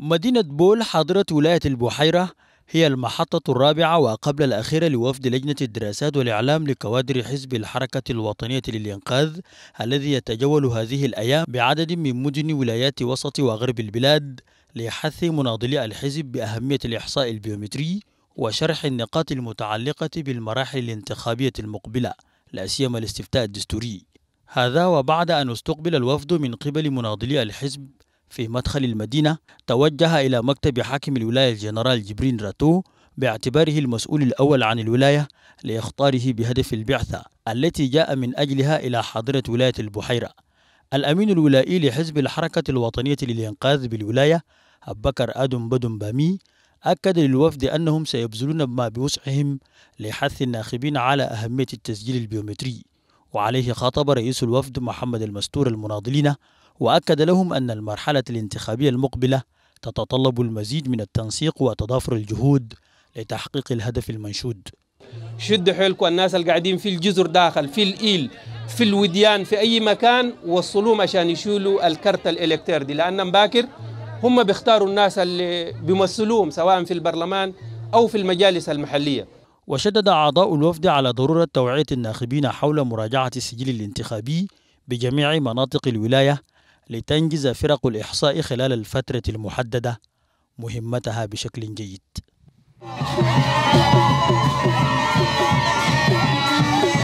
مدينة بول حاضرة ولاية البحيرة هي المحطة الرابعة وقبل الأخيرة لوفد لجنة الدراسات والإعلام لكوادر حزب الحركة الوطنية للإنقاذ الذي يتجول هذه الأيام بعدد من مدن ولايات وسط وغرب البلاد لحث مناضلي الحزب بأهمية الإحصاء البيومتري وشرح النقاط المتعلقة بالمراحل الانتخابية المقبلة لا سيما الاستفتاء الدستوري. هذا وبعد أن استقبل الوفد من قبل مناضلي الحزب في مدخل المدينة توجه إلى مكتب حاكم الولاية الجنرال جبرين راتو باعتباره المسؤول الأول عن الولاية لإخطاره بهدف البعثة التي جاء من أجلها إلى حاضرة ولاية البحيرة. الأمين الولائي لحزب الحركة الوطنية للإنقاذ بالولاية أبكر آدم بدن بامي أكد للوفد أنهم سيبذلون ما بوسعهم لحث الناخبين على أهمية التسجيل البيومتري. وعليه خاطب رئيس الوفد محمد المستور المناضلين وأكد لهم أن المرحلة الانتخابية المقبلة تتطلب المزيد من التنسيق وتضافر الجهود لتحقيق الهدف المنشود. شدوا حيلكم الناس اللي قاعدين في الجزر داخل في الإيل في الوديان في أي مكان وصلوهم عشان يشيلوا الكرت الإلكتير دي. لأن باكر هم بيختاروا الناس اللي بيمثلوهم سواء في البرلمان أو في المجالس المحلية. وشدد أعضاء الوفد على ضرورة توعية الناخبين حول مراجعة السجل الانتخابي بجميع مناطق الولاية لتنجز فرق الإحصاء خلال الفترة المحددة مهمتها بشكل جيد.